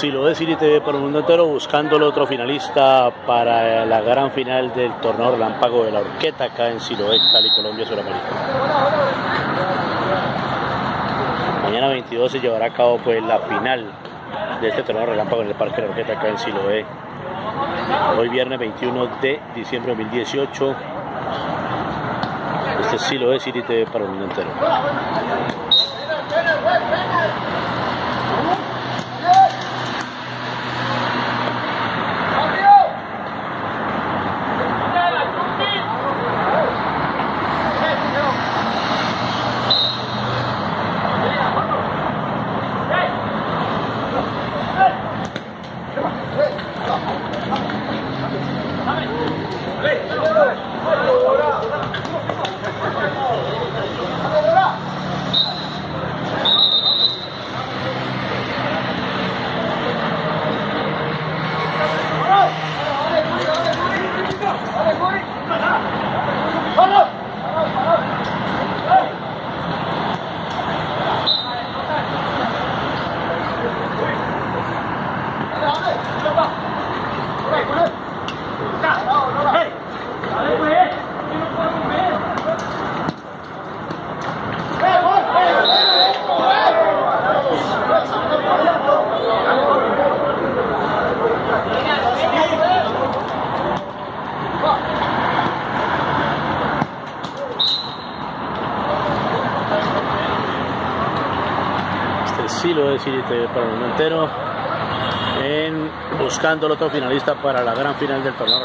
de City TV por el mundo entero buscando el otro finalista para la gran final del torneo relámpago de la Orqueta acá en Siloé, Cali, Colombia, Sudamérica. Mañana 22 se llevará a cabo pues la final de este torneo relámpago en el Parque de la Orqueta acá en Siloé. Hoy viernes 21 de diciembre de 2018. Este es Siloé City TV para el mundo entero. Este sí lo City TV para el entero en buscando el otro finalista para la gran final del torneo